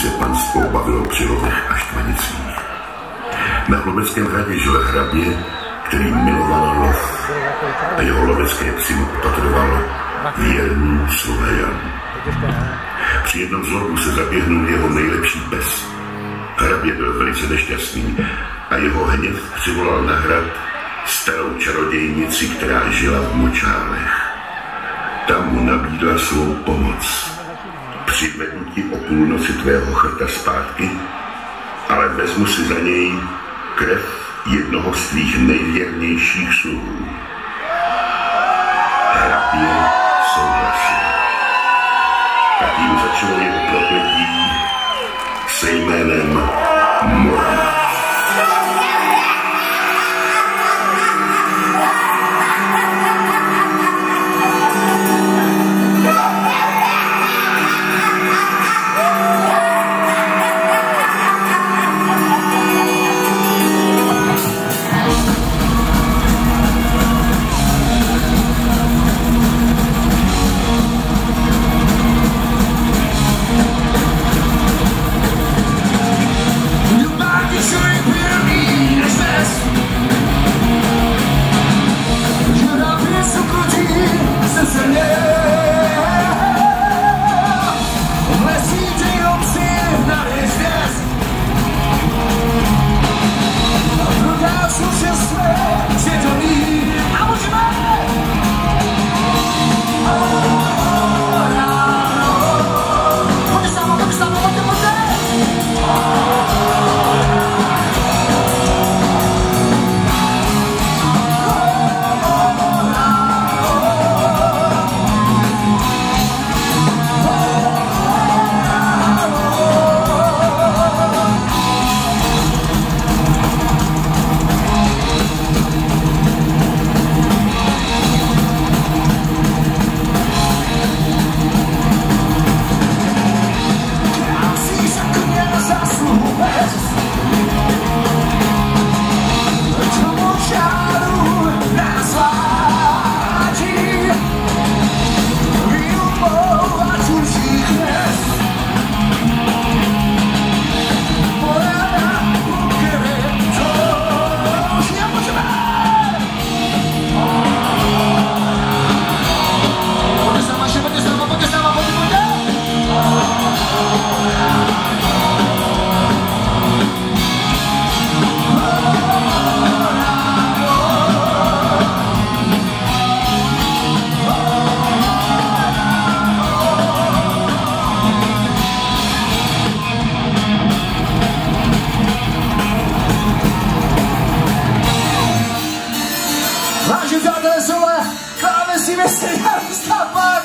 se panstvo bavilo při lovech a štvanicích. Na Chlobeckém hradě žil hrabě, který miloval lov a jeho lovecké psy mu patroval věrný sluha Jan. Při jednom z lovů se zaběhnul jeho nejlepší pes. Hrabě byl velice nešťastný a jeho hněv přivolal na hrad starou čarodějnici, která žila v močálech. Tam mu nabídla svou pomoc. Přivedu ti o půlnoci tvého chrta zpátky, ale vezmu si za něj krev jednoho z tvých nejvěrnějších sluhů. Hrabě souhlasil. A tím začalo jeho prokletí se jménem. Bye.